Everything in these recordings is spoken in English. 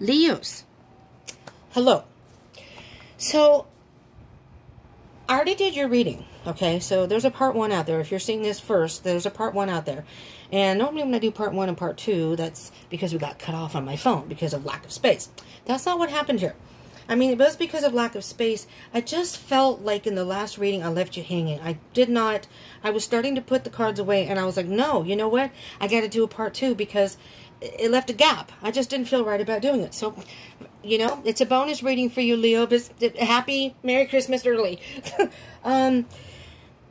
Leos. Hello. So, I already did your reading, okay? So, there's a part one out there. If you're seeing this first, there's a part one out there. And normally when I do part one and part two, that's because we got cut off on my phone because of lack of space. That's not what happened here. I mean, it was because of lack of space. I just felt like in the last reading, I left you hanging. I did not, I was starting to put the cards away, and I was like, no, you know what? I got to do a part two because it left a gap. I just didn't feel right about doing it. So, you know, it's a bonus reading for you, Leo. But happy Merry Christmas early. um,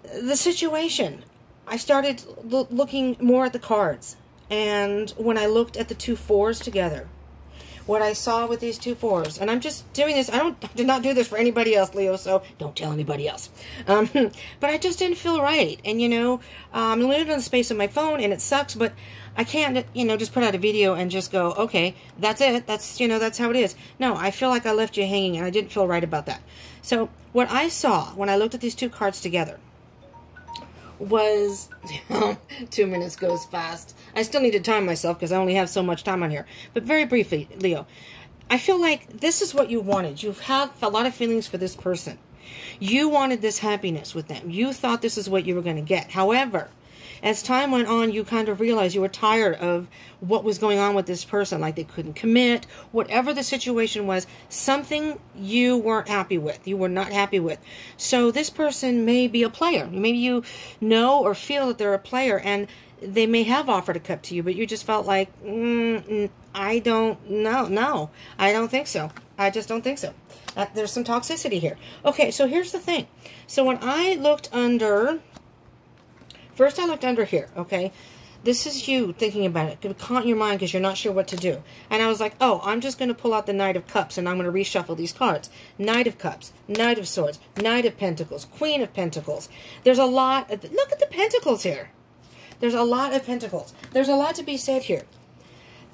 the situation. I started looking more at the cards. And when I looked at the two fours together, what I saw with these two fours. And I'm just doing this. I don't I did not do this for anybody else, Leo, so don't tell anybody else. Um, but I just didn't feel right. And, you know, I'm limited on the space of my phone, and it sucks, but I can't, you know, just put out a video and just go, okay, that's it. That's, you know, that's how it is. No, I feel like I left you hanging, and I didn't feel right about that. So what I saw when I looked at these two cards together was two minutes goes fast. I still need to time myself because I only have so much time on here. But very briefly, Leo, I feel like this is what you wanted. You've had a lot of feelings for this person. You wanted this happiness with them. You thought this is what you were going to get. However, as time went on, you kind of realized you were tired of what was going on with this person, like they couldn't commit, whatever the situation was, something you weren't happy with, you were not happy with. So this person may be a player. Maybe you know or feel that they're a player and they may have offered a cup to you, but you just felt like, mm, I don't know. No, I don't think so. I just don't think so. Uh, there's some toxicity here. Okay, so here's the thing. So when I looked under First, I looked under here, okay? This is you thinking about it. It caught in your mind because you're not sure what to do. And I was like, oh, I'm just going to pull out the Knight of Cups and I'm going to reshuffle these cards. Knight of Cups, Knight of Swords, Knight of Pentacles, Queen of Pentacles. There's a lot. Of, look at the Pentacles here. There's a lot of Pentacles. There's a lot to be said here.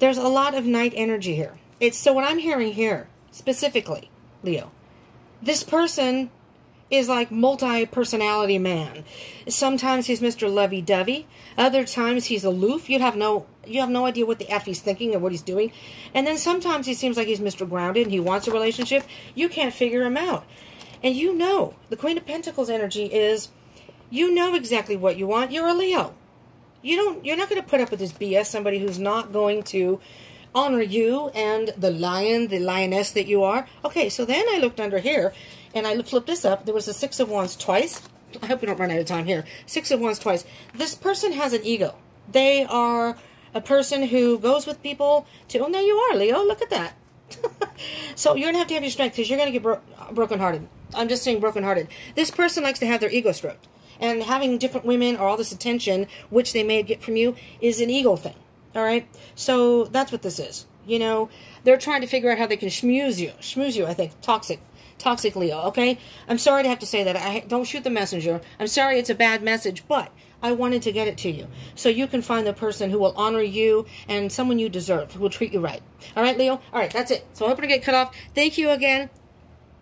There's a lot of Knight energy here. It's So what I'm hearing here, specifically, Leo, this person is like multi-personality man. Sometimes he's Mr. Lovey-dovey. Other times he's aloof. You have no you have no idea what the F he's thinking or what he's doing. And then sometimes he seems like he's Mr. Grounded and he wants a relationship. You can't figure him out. And you know, the Queen of Pentacles energy is you know exactly what you want. You're a Leo. You don't you're not going to put up with this BS somebody who's not going to honor you and the lion, the lioness that you are. Okay, so then I looked under here and I flipped this up. There was a Six of Wands twice. I hope we don't run out of time here. Six of Wands twice. This person has an ego. They are a person who goes with people to, oh, there you are, Leo. Look at that. so you're going to have to have your strength because you're going to get bro brokenhearted. I'm just saying brokenhearted. This person likes to have their ego stroked. And having different women or all this attention, which they may get from you, is an ego thing. All right? So that's what this is. You know, they're trying to figure out how they can schmooze you. Schmooze you, I think. Toxic toxic Leo, okay? I'm sorry to have to say that. I Don't shoot the messenger. I'm sorry it's a bad message, but I wanted to get it to you. So you can find the person who will honor you and someone you deserve, who will treat you right. All right, Leo? All right, that's it. So I'm hoping to get cut off. Thank you again.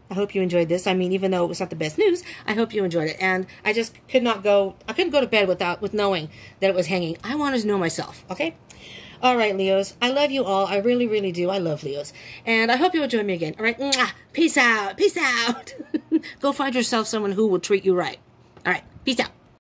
I hope you enjoyed this. I mean, even though it was not the best news, I hope you enjoyed it. And I just could not go, I couldn't go to bed without, with knowing that it was hanging. I wanted to know myself, okay? All right, Leos. I love you all. I really, really do. I love Leos. And I hope you'll join me again. All right. Mwah. Peace out. Peace out. Go find yourself someone who will treat you right. All right. Peace out.